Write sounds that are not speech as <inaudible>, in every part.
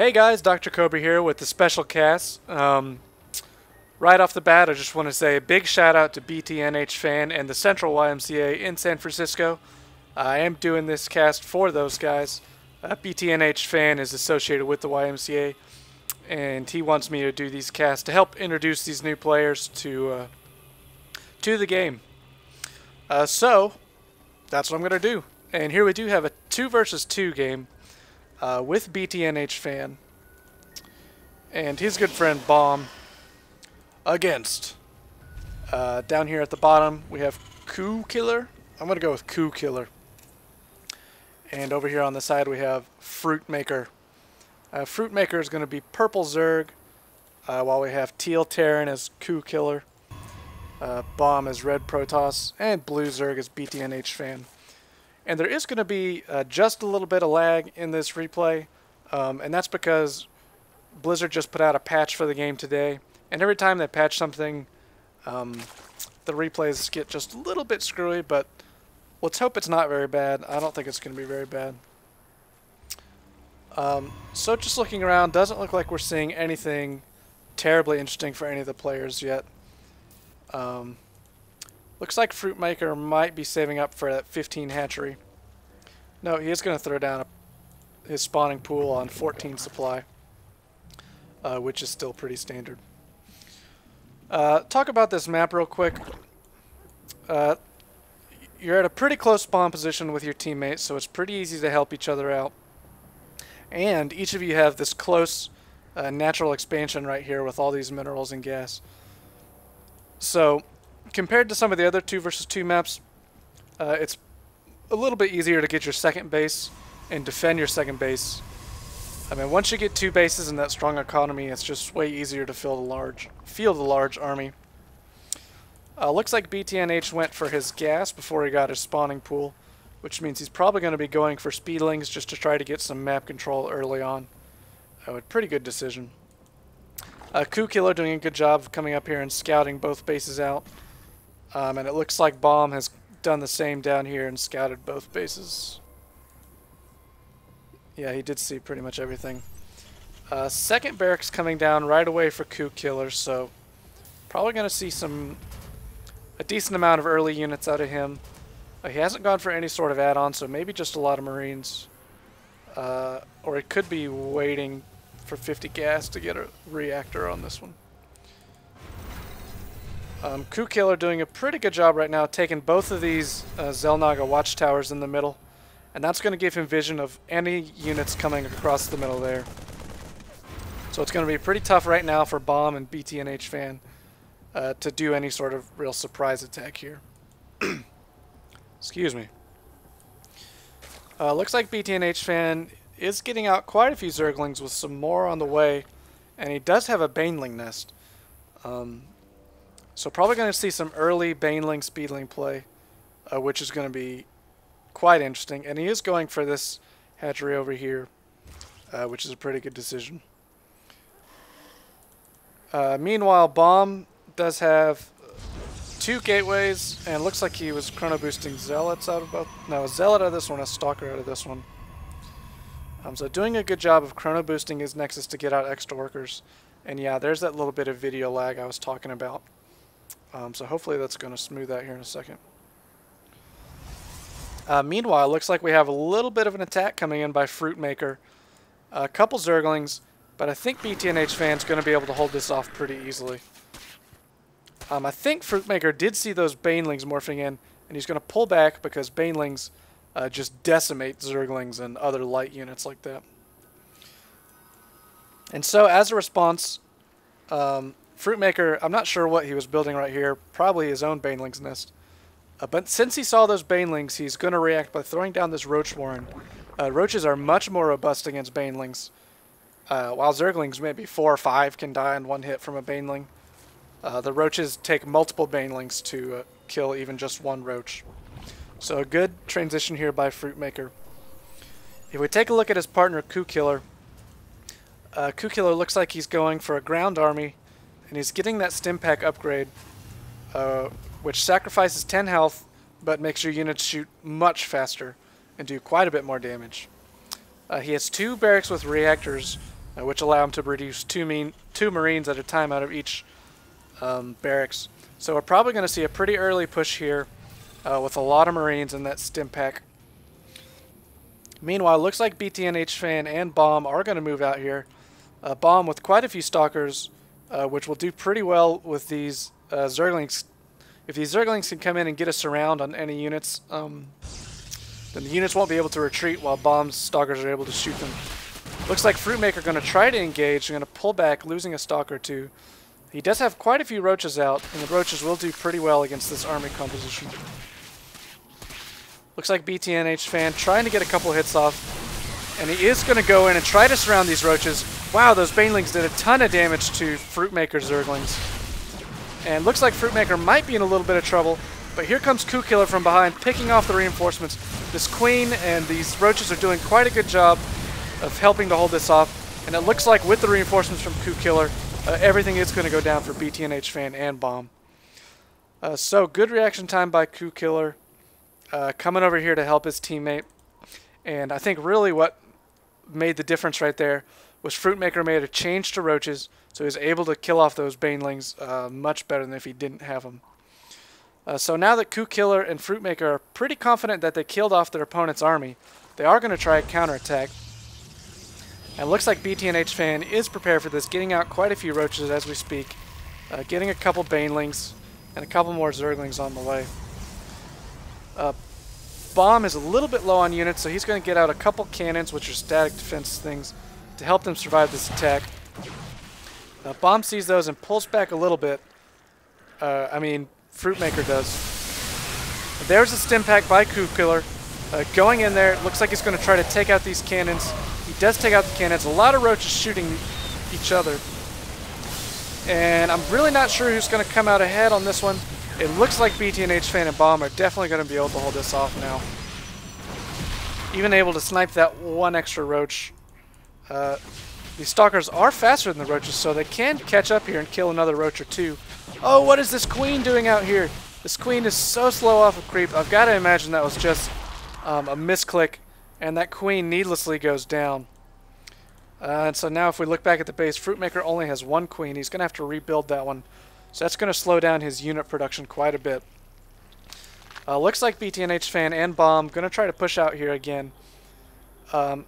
Hey guys, Dr. Kobra here with the special cast. Um, right off the bat, I just want to say a big shout out to BTNH Fan and the Central YMCA in San Francisco. I am doing this cast for those guys. Uh, BTNH Fan is associated with the YMCA, and he wants me to do these casts to help introduce these new players to uh, to the game. Uh, so that's what I'm to do. And here we do have a two versus two game uh, with BTNH fan and his good friend Bomb against. Uh, down here at the bottom, we have Coup Killer. I'm going to go with Coup Killer. And over here on the side, we have Fruit Maker. Uh, Fruit Maker is going to be Purple Zerg, uh, while we have Teal Terran as Coup Killer, uh, Bomb as Red Protoss, and Blue Zerg as BTNH Fan. And there is going to be uh, just a little bit of lag in this replay, um, and that's because Blizzard just put out a patch for the game today, and every time they patch something, um, the replays get just a little bit screwy, but let's hope it's not very bad. I don't think it's going to be very bad. Um, so just looking around, doesn't look like we're seeing anything terribly interesting for any of the players yet. Um, Looks like Fruitmaker might be saving up for that 15 hatchery. No, he is going to throw down a, his spawning pool on 14 supply, uh, which is still pretty standard. Uh, talk about this map real quick. Uh, you're at a pretty close spawn position with your teammates, so it's pretty easy to help each other out. And each of you have this close uh, natural expansion right here with all these minerals and gas. So compared to some of the other 2 versus 2 maps, uh, it's a little bit easier to get your second base and defend your second base. I mean, once you get two bases in that strong economy, it's just way easier to fill the large, field the large army. Uh, looks like BTNH went for his gas before he got his spawning pool, which means he's probably going to be going for speedlings just to try to get some map control early on. Uh, a pretty good decision. Uh, Killer doing a good job of coming up here and scouting both bases out. Um, and it looks like Bomb has done the same down here and scouted both bases. Yeah, he did see pretty much everything. Uh, second barracks coming down right away for Coup Killer, so probably going to see some a decent amount of early units out of him. Uh, he hasn't gone for any sort of add-on, so maybe just a lot of Marines. Uh, or it could be waiting for 50 gas to get a reactor on this one. Um, Coup Killer doing a pretty good job right now, taking both of these uh, Xel'Naga watchtowers in the middle. And that's going to give him vision of any units coming across the middle there. So it's going to be pretty tough right now for Bomb and BTNH Fan uh, to do any sort of real surprise attack here. <clears throat> Excuse me. Uh, looks like BTNH Fan is getting out quite a few Zerglings with some more on the way. And he does have a Baneling nest. Um, so probably going to see some early Baneling Speedling play, uh, which is going to be quite interesting. And he is going for this hatchery over here, uh, which is a pretty good decision. Uh, meanwhile, Bomb does have two gateways, and looks like he was chrono boosting Zealots out of both. No, a Zealot out of this one, a Stalker out of this one. Um, so doing a good job of chrono boosting his Nexus to get out extra workers. And yeah, there's that little bit of video lag I was talking about. Um, so hopefully that's going to smooth out here in a second. Uh, meanwhile, looks like we have a little bit of an attack coming in by Fruit Maker. A couple Zerglings, but I think BTNH fan's going to be able to hold this off pretty easily. Um, I think Fruit Maker did see those Banelings morphing in, and he's going to pull back because Banelings uh, just decimate Zerglings and other light units like that. And so, as a response, um, Fruitmaker, I'm not sure what he was building right here. Probably his own Baneling's nest. Uh, but since he saw those Banelings, he's going to react by throwing down this Roach Warren. Uh, roaches are much more robust against Banelings. Uh, while Zerglings, maybe four or five, can die in one hit from a Baneling. Uh, the Roaches take multiple Banelings to uh, kill even just one Roach. So a good transition here by Fruitmaker. If we take a look at his partner, Coup Killer, uh, Coup Killer looks like he's going for a ground army and he's getting that stim pack upgrade, uh, which sacrifices 10 health, but makes your units shoot much faster and do quite a bit more damage. Uh, he has two barracks with reactors, uh, which allow him to reduce two, mean, two Marines at a time out of each um, barracks. So we're probably going to see a pretty early push here uh, with a lot of Marines in that stim pack. Meanwhile, looks like BTNH Fan and Bomb are going to move out here. Uh, Bomb with quite a few Stalkers, uh, which will do pretty well with these uh, Zerglings. If these Zerglings can come in and get a surround on any units, um, then the units won't be able to retreat while Bomb's Stalkers are able to shoot them. Looks like Fruitmaker going to try to engage, going to pull back, losing a Stalker too. He does have quite a few Roaches out, and the Roaches will do pretty well against this army composition. Looks like BTNH fan trying to get a couple hits off. And he is going to go in and try to surround these roaches. Wow, those banelings did a ton of damage to Fruitmaker Zerglings. And looks like Fruitmaker might be in a little bit of trouble. But here comes Coup Killer from behind, picking off the reinforcements. This Queen and these roaches are doing quite a good job of helping to hold this off. And it looks like with the reinforcements from Coup Killer, uh, everything is going to go down for BTNH Fan and Bomb. Uh, so, good reaction time by Coup Killer uh, coming over here to help his teammate. And I think really what made the difference right there was Fruitmaker made a change to roaches, so he was able to kill off those banelings uh, much better than if he didn't have them. Uh, so now that Coup Killer and Fruitmaker are pretty confident that they killed off their opponent's army, they are going to try a counterattack. And looks like BTNH Fan is prepared for this, getting out quite a few roaches as we speak, uh, getting a couple banelings and a couple more zerglings on the way. Uh, Bomb is a little bit low on units, so he's going to get out a couple cannons, which are static defense things, to help them survive this attack. Uh, Bomb sees those and pulls back a little bit. Uh, I mean, Fruitmaker does. There's a stim pack by Coup Killer. Uh, going in there, looks like he's going to try to take out these cannons. He does take out the cannons. A lot of roaches shooting each other. And I'm really not sure who's going to come out ahead on this one. It looks like BTNH Fan and Bomb are definitely going to be able to hold this off now. Even able to snipe that one extra roach. Uh, these stalkers are faster than the roaches, so they can catch up here and kill another roach or two. Oh, what is this queen doing out here? This queen is so slow off of creep. I've got to imagine that was just um, a misclick, and that queen needlessly goes down. Uh, and so now if we look back at the base, Fruitmaker only has one queen. He's going to have to rebuild that one so that's going to slow down his unit production quite a bit. Uh, looks like BTNH fan and Bomb going to try to push out here again. Um,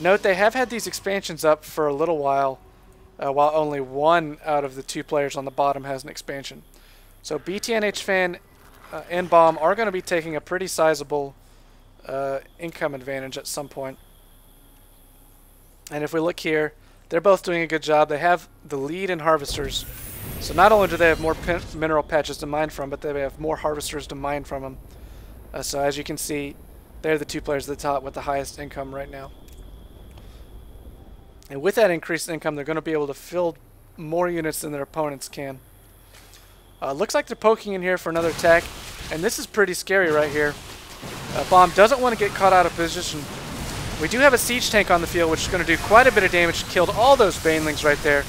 note they have had these expansions up for a little while, uh, while only one out of the two players on the bottom has an expansion. So BTNH fan uh, and Bomb are going to be taking a pretty sizable uh, income advantage at some point. And if we look here, they're both doing a good job. They have the lead in harvesters. So not only do they have more mineral patches to mine from, but they have more harvesters to mine from them. Uh, so as you can see, they're the two players at the top with the highest income right now. And with that increased income, they're going to be able to fill more units than their opponents can. Uh, looks like they're poking in here for another attack, and this is pretty scary right here. Uh, Bomb doesn't want to get caught out of position. We do have a siege tank on the field, which is going to do quite a bit of damage. Killed all those banelings right there.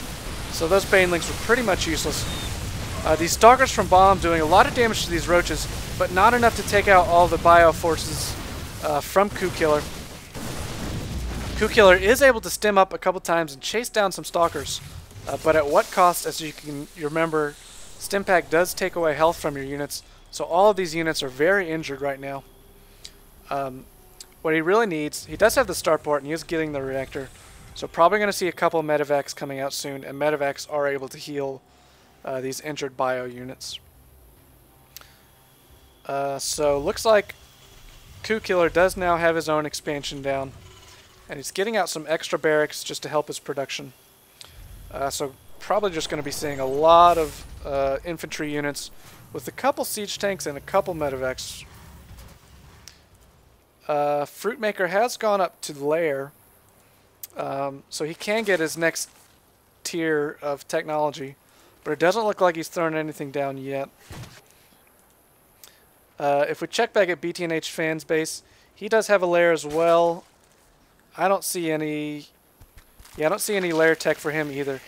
So those Banelings were pretty much useless. Uh, these Stalkers from Bomb doing a lot of damage to these Roaches, but not enough to take out all the Bio forces uh, from Coup Killer. Coup Killer is able to stim up a couple times and chase down some Stalkers, uh, but at what cost, as you can remember, Stimpak does take away health from your units, so all of these units are very injured right now. Um, what he really needs, he does have the starport and he is getting the reactor, so probably going to see a couple medevacs coming out soon, and medevacs are able to heal uh, these injured bio units. Uh, so looks like Coup Killer does now have his own expansion down, and he's getting out some extra barracks just to help his production. Uh, so probably just going to be seeing a lot of uh, infantry units with a couple siege tanks and a couple medevacs. Uh, Fruitmaker has gone up to lair um, so he can get his next tier of technology, but it doesn't look like he's thrown anything down yet. Uh, if we check back at BTNH fans base, he does have a lair as well. I don't see any... Yeah, I don't see any lair tech for him either.